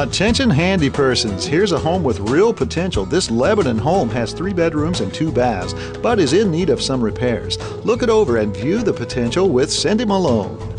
Attention handy persons, here's a home with real potential. This Lebanon home has three bedrooms and two baths, but is in need of some repairs. Look it over and view the potential with Cindy Malone.